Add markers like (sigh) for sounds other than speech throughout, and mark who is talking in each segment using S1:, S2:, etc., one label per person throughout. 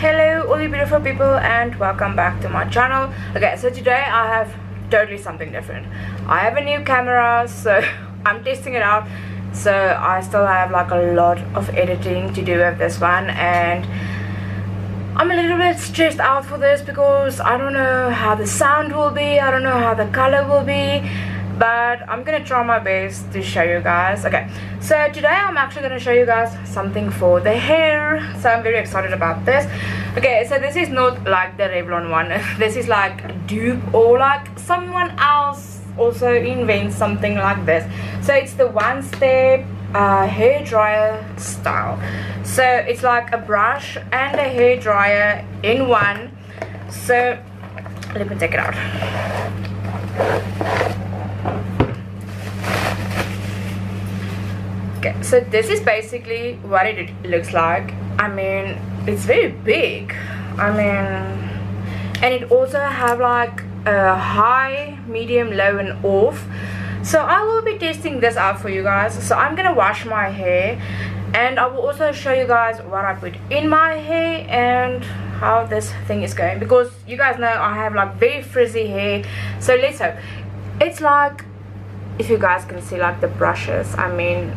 S1: hello all you beautiful people and welcome back to my channel. Okay so today i have totally something different. I have a new camera so (laughs) i'm testing it out. So i still have like a lot of editing to do with this one and i'm a little bit stressed out for this because i don't know how the sound will be i don't know how the color will be but I'm gonna try my best to show you guys. Okay so today I'm actually gonna show you guys something for the hair. So I'm very excited about this. Okay so this is not like the Revlon one. (laughs) This is like dupe or like someone else also invents something like this. So it's the one step uh, hair dryer style. So it's like a brush and a hair dryer in one. So let me take it out okay so this is basically what it looks like. I mean it's very big. I mean and it also have like a high medium low and off. So i will be testing this out for you guys. So i'm gonna wash my hair and i will also show you guys what i put in my hair and how this thing is going. Because you guys know i have like very frizzy hair. So let's hope. It's like if you guys can see like the brushes. I mean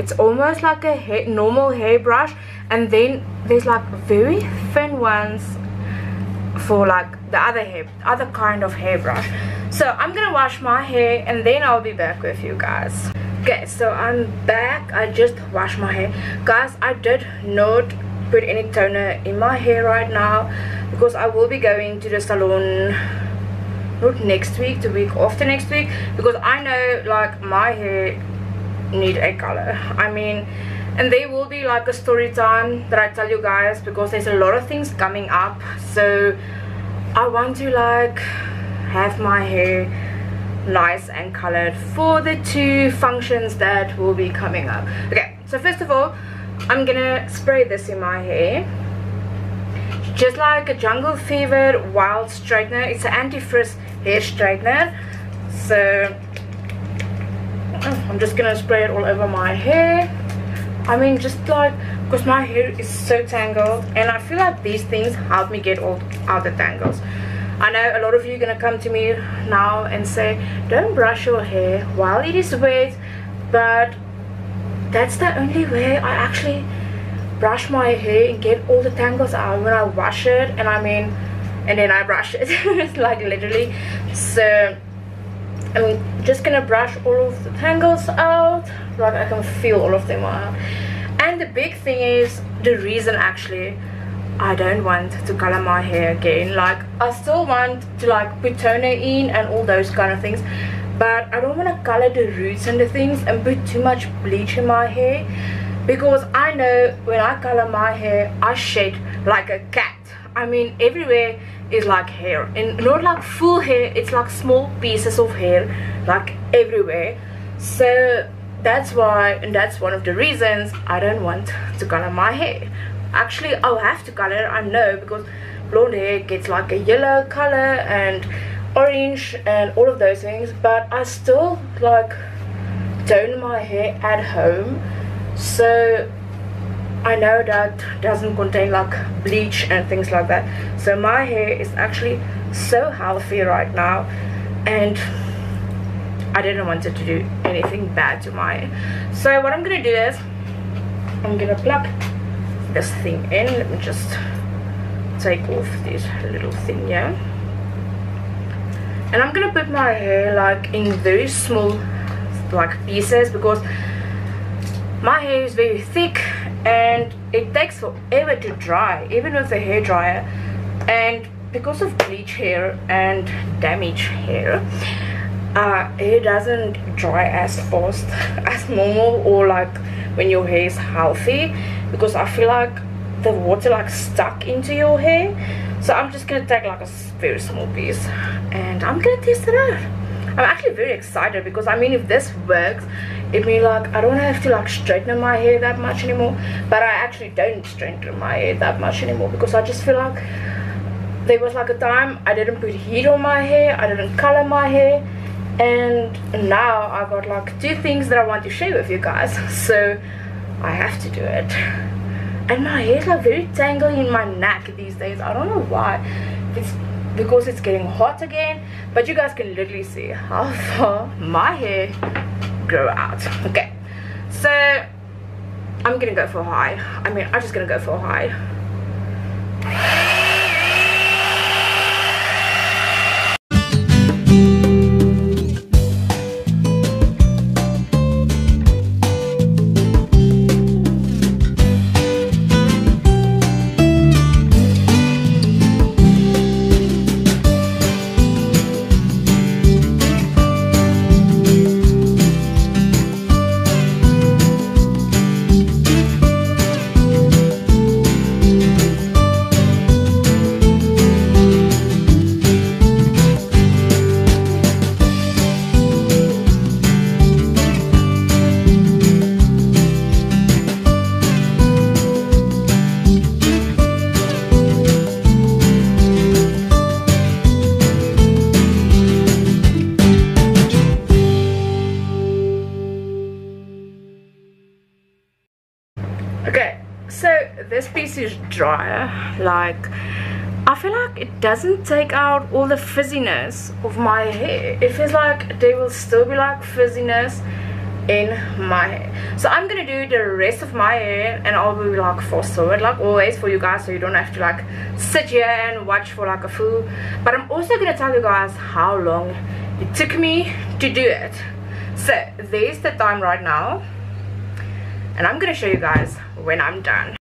S1: it's almost like a hair, normal hairbrush and then there's like very thin ones for like the other hair other kind of hairbrush. So i'm gonna wash my hair and then i'll be back with you guys. Okay so i'm back. I just washed my hair. Guys i did not put any toner in my hair right now because i will be going to the salon not next week the week after next week because i know like my hair need a color. I mean and there will be like a story time that i tell you guys because there's a lot of things coming up. So i want to like have my hair nice and colored for the two functions that will be coming up. Okay so first of all i'm gonna spray this in my hair. Just like a jungle fever wild straightener it's an anti-frizz hair straightener. So I'm just gonna spray it all over my hair. I mean just like because my hair is so tangled and I feel like these things help me get all out the tangles. I know a lot of you are gonna come to me now and say don't brush your hair while it is wet but that's the only way I actually brush my hair and get all the tangles out when I wash it and I mean and then I brush it. (laughs) Like literally so I'm just gonna brush all of the tangles out. Like I can feel all of them out. And the big thing is the reason actually I don't want to color my hair again. Like I still want to like put toner in and all those kind of things but I don't want to color the roots and the things and put too much bleach in my hair because I know when I color my hair I shed like a cat I mean everywhere is like hair. And not like full hair it's like small pieces of hair like everywhere. So that's why and that's one of the reasons I don't want to color my hair. Actually I'll have to color I know because blonde hair gets like a yellow color and orange and all of those things but I still like tone my hair at home. So I know that doesn't contain like bleach and things like that. So my hair is actually so healthy right now and I didn't want it to do anything bad to my hair. So what I'm gonna do is I'm gonna plug this thing in. Let me just take off this little thing here. And I'm gonna put my hair like in very small like pieces because my hair is very thick and it takes forever to dry even with a hair dryer and because of bleach hair and damaged hair uh, it doesn't dry as fast (laughs) as normal or like when your hair is healthy. Because I feel like the water like stuck into your hair. So I'm just gonna take like a very small piece and I'm gonna test it out I'm actually very excited because I mean if this works it means like I don't have to like straighten my hair that much anymore but I actually don't straighten my hair that much anymore because I just feel like there was like a time I didn't put heat on my hair I didn't color my hair and now I got like two things that I want to share with you guys (laughs) so I have to do it. And my hair is like very tangly in my neck these days. I don't know why. It's because it's getting hot again but you guys can literally see how (laughs) far my hair grow out. Okay so i'm gonna go for high. I mean i'm just gonna go for high like I feel like it doesn't take out all the frizziness of my hair. It feels like there will still be like frizziness in my hair. So I'm gonna do the rest of my hair and I'll be like fast forward like always for you guys so you don't have to like sit here and watch for like a fool. But I'm also gonna tell you guys how long it took me to do it. So there's the time right now and I'm gonna show you guys when I'm done.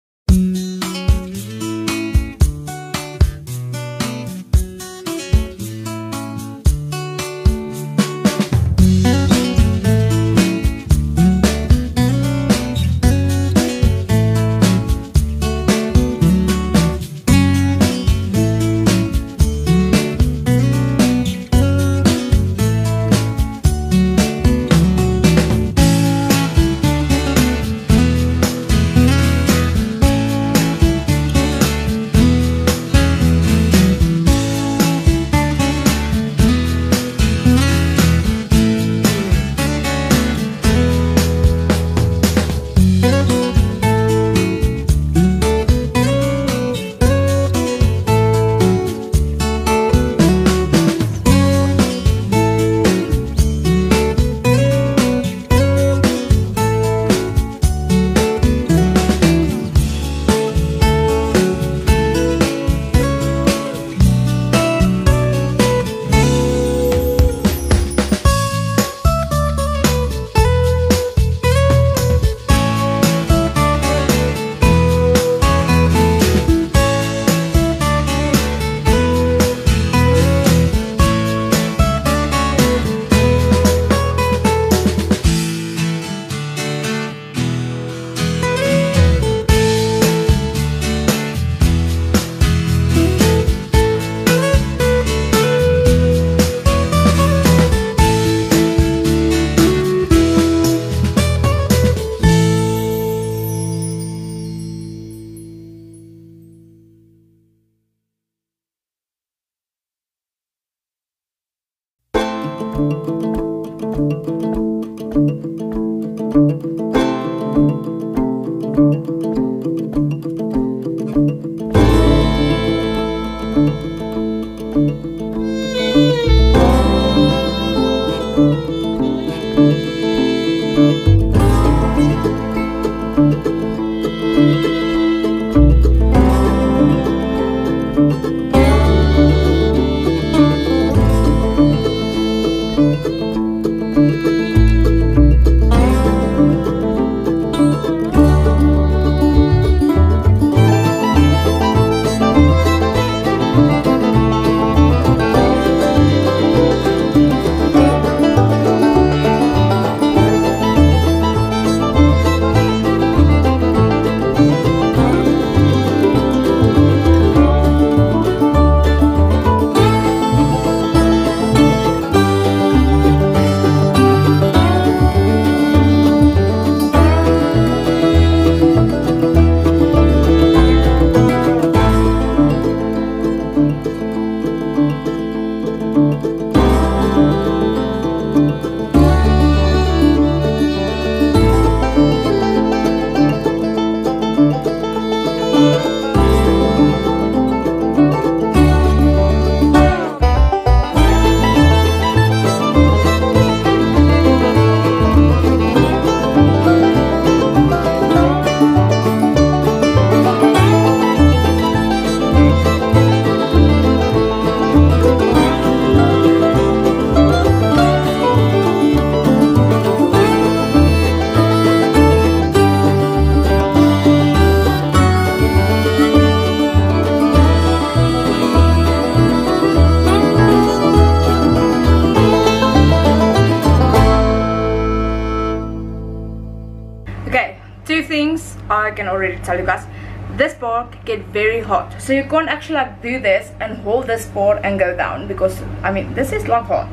S1: So you can't actually like do this and hold this board and go down because I mean this is like hot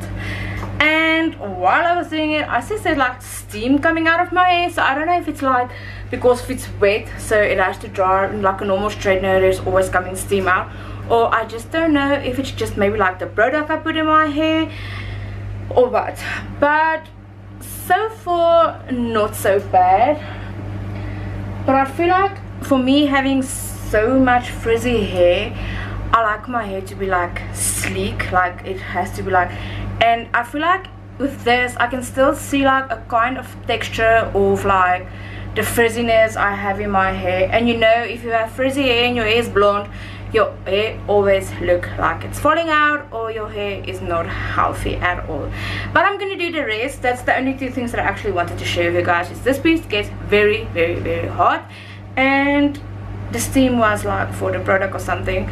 S1: and while I was doing it I see there's like steam coming out of my hair. So I don't know if it's like because if it's wet so it has to dry like a normal straightener there's always coming steam out. Or I just don't know if it's just maybe like the product I put in my hair or what. But so far not so bad. But I feel like for me having so much frizzy hair. I like my hair to be like sleek like it has to be like and I feel like with this I can still see like a kind of texture of like the frizziness I have in my hair. And you know if you have frizzy hair and your hair is blonde your hair always look like it's falling out or your hair is not healthy at all. But i'm gonna do the rest. That's the only two things that i actually wanted to show you guys. Is this piece gets very very very hot. And the steam was like for the product or something.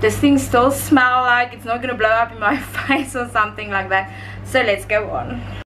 S1: This thing still smell like it's not gonna blow up in my (laughs) face or something like that. So let's go on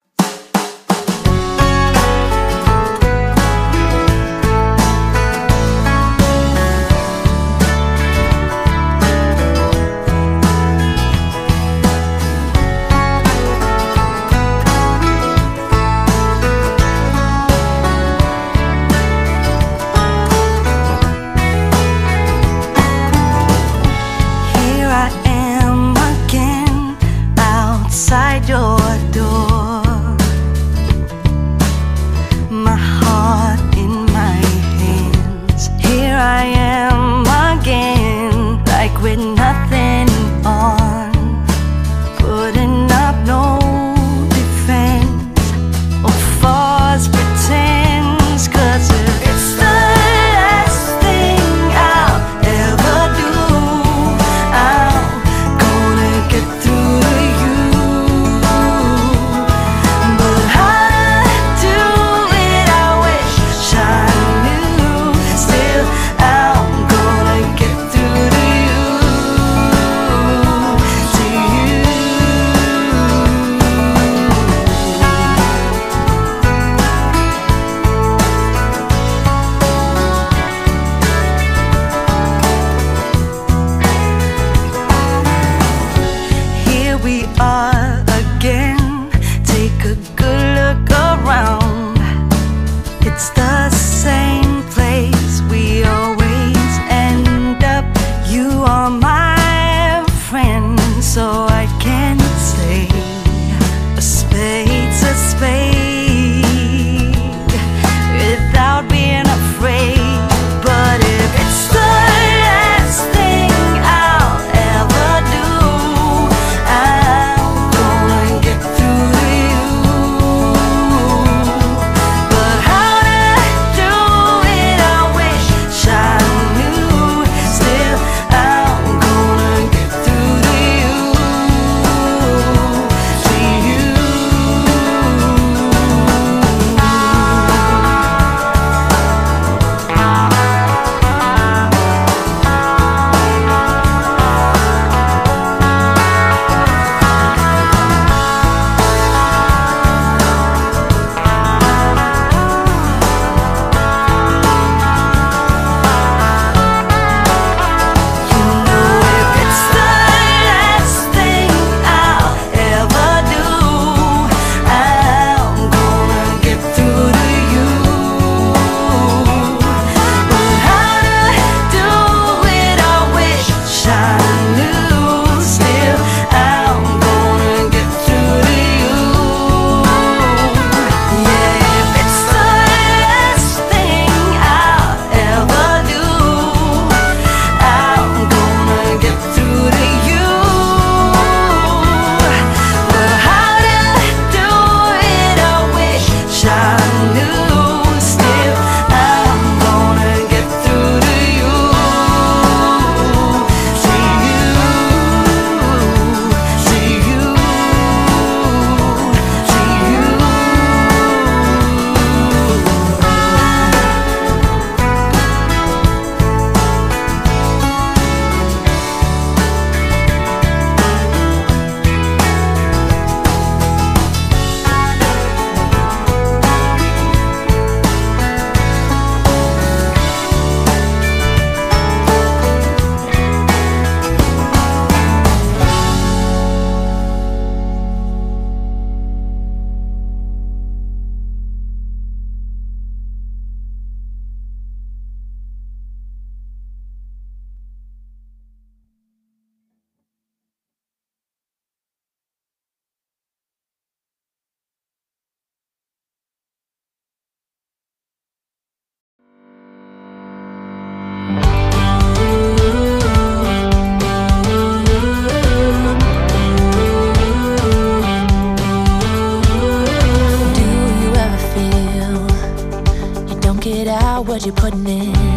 S2: what you're putting in.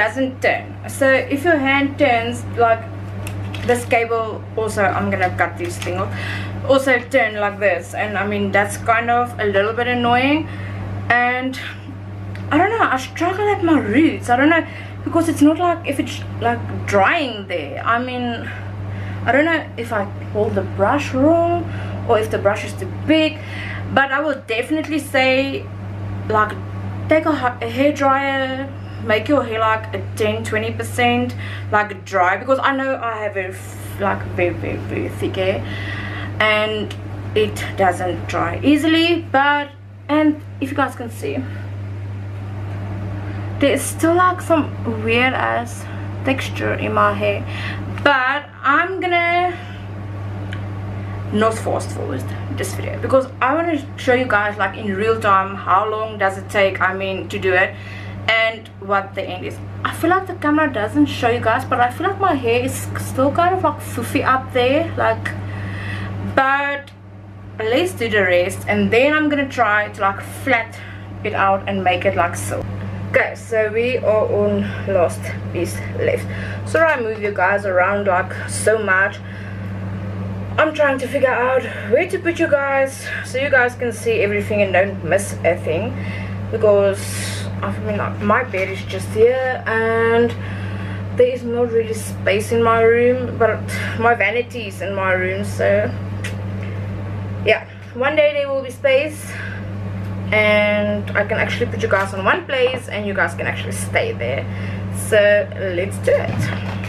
S1: Doesn't turn. So if your hand turns like this cable also I'm gonna cut this thing off also turn like this. And I mean that's kind of a little bit annoying. And I don't know I struggle at my roots. I don't know because it's not like if it's like drying there. I mean I don't know if I hold the brush wrong or if the brush is too big but I will definitely say like take a, a hair dryer make your hair like a 10 20 percent like dry because I know I have a like very very very thick hair and it doesn't dry easily but and if you guys can see there's still like some weird ass texture in my hair but I'm gonna not fast forward this video because I want to show you guys like in real time how long does it take I mean to do it and what the end is. I feel like the camera doesn't show you guys but i feel like my hair is still kind of like foofy up there like but let's do the rest and then i'm gonna try to like flat it out and make it like so. Okay so we are on last piece left. So i move you guys around like so much. I'm trying to figure out where to put you guys so you guys can see everything and don't miss a thing. Because i mean like, my bed is just here and there is not really space in my room but my vanity is in my room so yeah. One day there will be space and I can actually put you guys on one place and you guys can actually stay there. So let's do it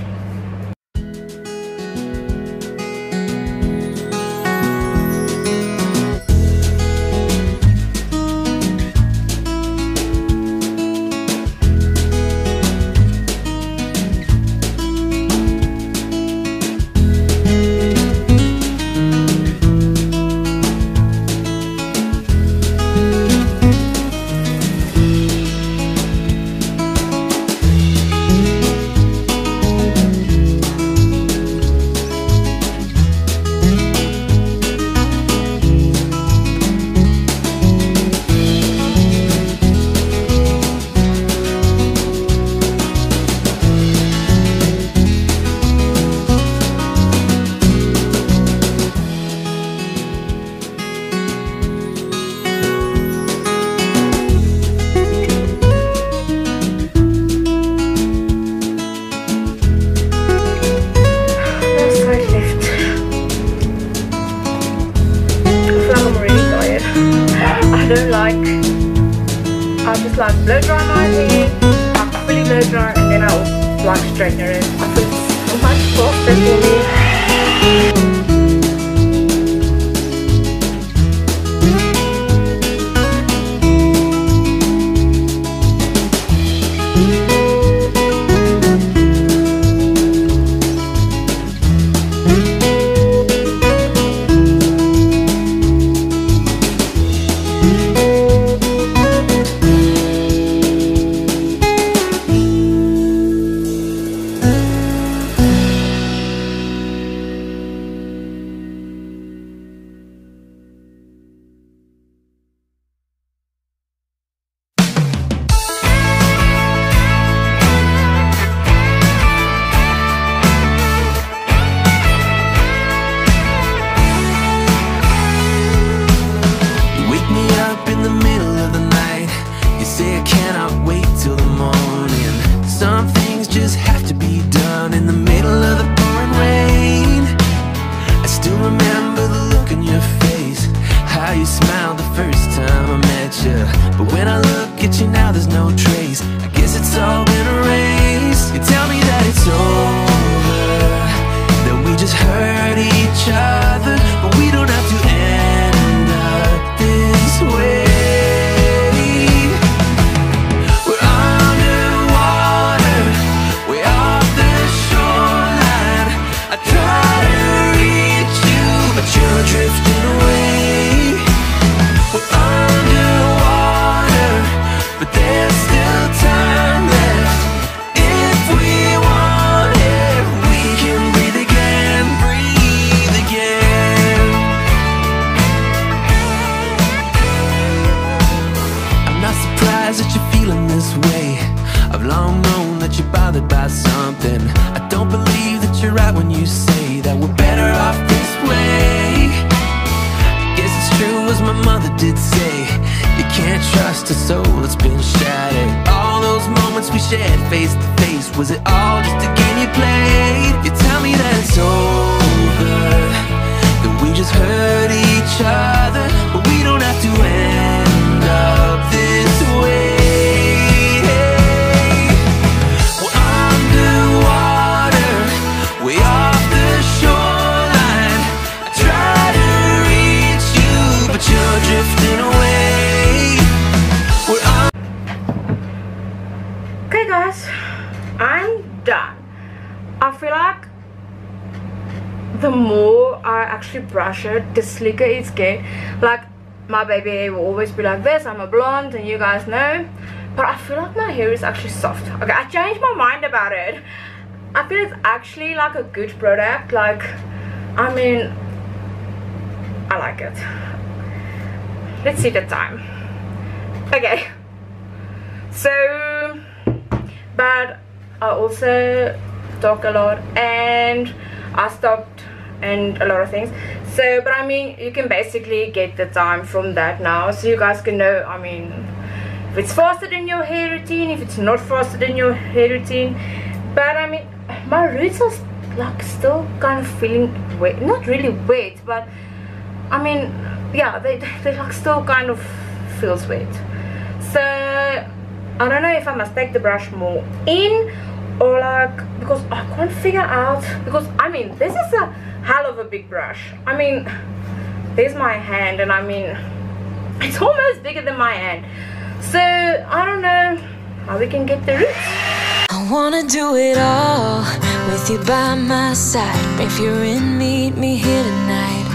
S3: shared face to face, was it all
S1: brush it, the slicker it's get. Like my baby will always be like this. I'm a blonde and you guys know. but I feel like my hair is actually soft okay I changed my mind about it I feel it's actually like a good product like I mean I like it let's see the time okay so but I also talk a lot and I stopped and a lot of things. So but I mean you can basically get the time from that now. So you guys can know I mean if it's faster than your hair routine if it's not faster than your hair routine. But I mean my roots are like still kind of feeling wet. Not really wet but I mean yeah they, (laughs) they like still kind of feels wet. So I don't know if I must take the brush more in or like because I can't figure out because I mean this is a hell of a big brush I mean there's my hand and I mean it's almost bigger than my hand so I don't know how we can get the roots
S2: I wanna do it all with you by my side. If you're in, meet me here tonight.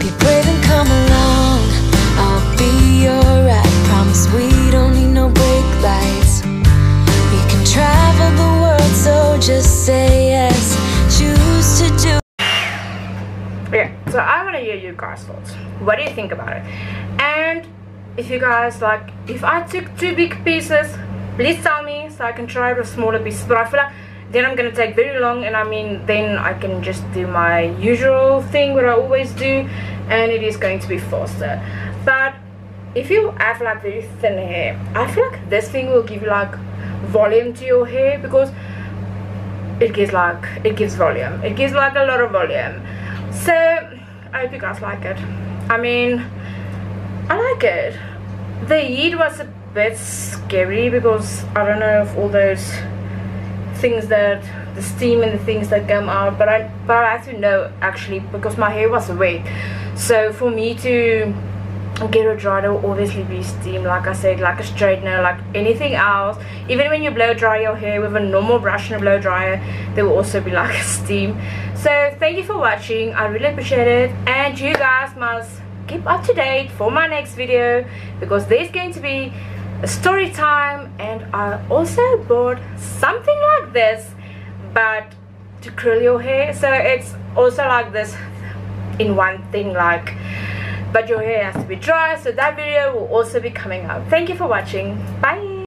S2: Be brave and come along. I'll be alright. Promise we don't need no brake lights. We can travel the world, so just say yes. Choose to do.
S1: Yeah so i want to hear you guys thoughts. What do you think about it? And if you guys like if i took two big pieces please tell me so i can try with smaller pieces but i feel like then i'm gonna take very long and i mean then i can just do my usual thing what i always do and it is going to be faster. But if you have like very thin hair i feel like this thing will give you like volume to your hair because it gives like it gives volume. It gives like a lot of volume so i hope you guys like it. I mean i like it. The heat was a bit scary because i don't know if all those things that the steam and the things that come out but i but i have to know actually because my hair was wet. So for me to get there will obviously be steam like i said like a straightener like anything else. Even when you blow dry your hair with a normal brush and a blow dryer there will also be (laughs) like steam. So thank you for watching. I really appreciate it. And you guys must keep up to date for my next video because there's going to be a story time and i also bought something like this but to curl your hair. So it's also like this in one thing like but your hair has to be dry so that video will also be coming up. Thank you for watching. Bye